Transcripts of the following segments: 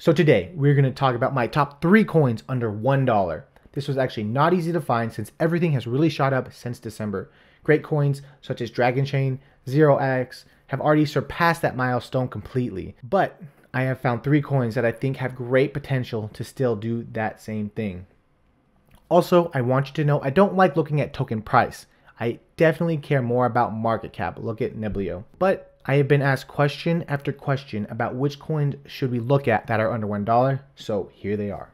So today we're going to talk about my top three coins under $1. This was actually not easy to find since everything has really shot up since December. Great coins such as Dragon Chain, Zero X have already surpassed that milestone completely. But I have found three coins that I think have great potential to still do that same thing. Also, I want you to know I don't like looking at token price. I definitely care more about market cap. Look at Neblio. But I have been asked question after question about which coins should we look at that are under $1, so here they are.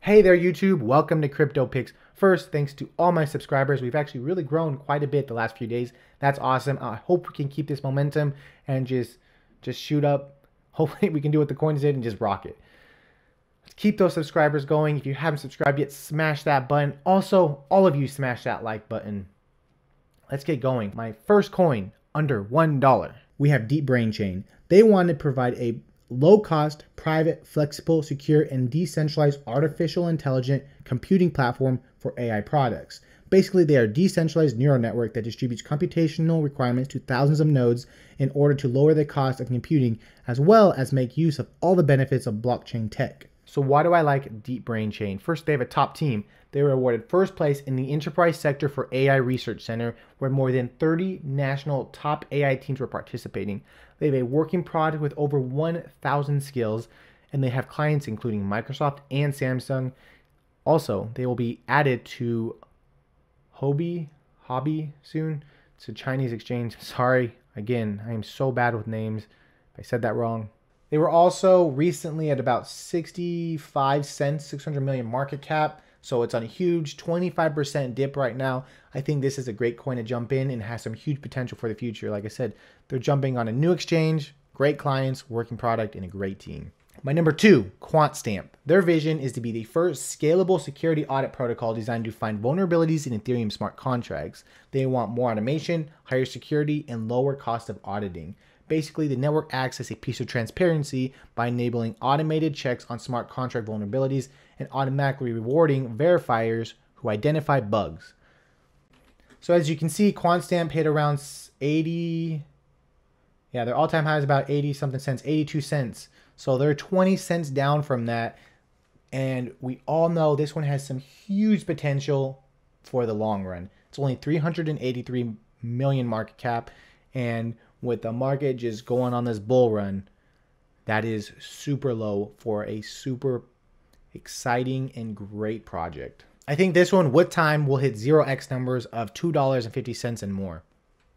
Hey there YouTube, welcome to Crypto Picks. First, thanks to all my subscribers. We've actually really grown quite a bit the last few days. That's awesome. I hope we can keep this momentum and just just shoot up. Hopefully we can do what the coins did and just rock it. Let's keep those subscribers going. If you haven't subscribed yet, smash that button. Also, all of you smash that like button. Let's get going. My first coin under $1. We have Deep Brain Chain. They want to provide a low cost, private, flexible, secure, and decentralized artificial intelligent computing platform for AI products. Basically, they are a decentralized neural network that distributes computational requirements to thousands of nodes in order to lower the cost of computing as well as make use of all the benefits of blockchain tech. So why do I like Deep Brain Chain? First, they have a top team. They were awarded first place in the enterprise sector for AI Research Center, where more than 30 national top AI teams were participating. They have a working product with over 1,000 skills, and they have clients including Microsoft and Samsung. Also, they will be added to Hobby, Hobby soon. It's a Chinese exchange. Sorry, again, I am so bad with names. I said that wrong, they were also recently at about 65 cents, 600 million market cap. So it's on a huge 25% dip right now. I think this is a great coin to jump in and has some huge potential for the future. Like I said, they're jumping on a new exchange, great clients, working product, and a great team. My number two, QuantStamp. Their vision is to be the first scalable security audit protocol designed to find vulnerabilities in Ethereum smart contracts. They want more automation, higher security, and lower cost of auditing. Basically, the network acts as a piece of transparency by enabling automated checks on smart contract vulnerabilities and automatically rewarding verifiers who identify bugs. So as you can see, QuantStamp hit around 80, yeah, their all-time high is about 80 something cents, 82 cents. So they're 20 cents down from that. And we all know this one has some huge potential for the long run. It's only 383 million market cap. And with the market just going on this bull run, that is super low for a super exciting and great project. I think this one with time will hit 0x numbers of $2.50 and more.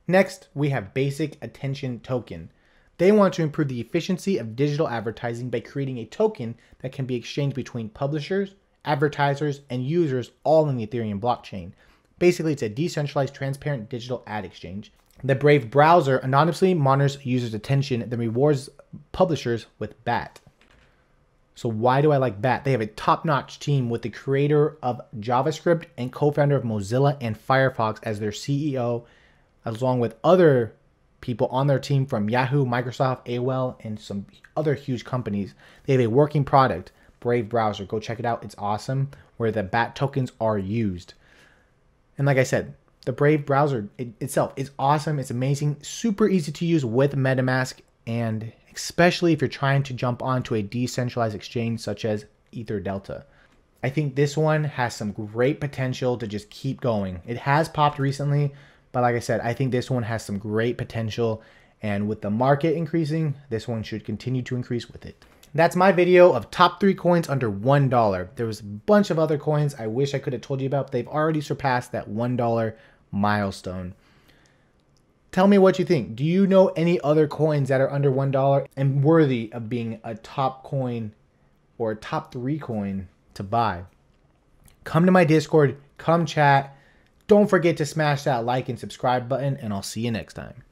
Next, we have Basic Attention Token. They want to improve the efficiency of digital advertising by creating a token that can be exchanged between publishers, advertisers, and users all in the Ethereum blockchain. Basically, it's a decentralized, transparent digital ad exchange. The Brave browser anonymously monitors users' attention, then rewards publishers with BAT. So why do I like BAT? They have a top-notch team with the creator of JavaScript and co-founder of Mozilla and Firefox as their CEO, along with other people on their team from Yahoo, Microsoft, AOL, and some other huge companies. They have a working product, Brave Browser. Go check it out. It's awesome, where the BAT tokens are used. And like I said, the Brave browser it, itself is awesome. It's amazing, super easy to use with MetaMask, and especially if you're trying to jump onto a decentralized exchange such as EtherDelta. I think this one has some great potential to just keep going. It has popped recently, but like I said, I think this one has some great potential. And with the market increasing, this one should continue to increase with it. That's my video of top three coins under $1. There was a bunch of other coins I wish I could have told you about, but they've already surpassed that $1 milestone. Tell me what you think. Do you know any other coins that are under $1 and worthy of being a top coin or a top three coin to buy? Come to my Discord, come chat. Don't forget to smash that like and subscribe button, and I'll see you next time.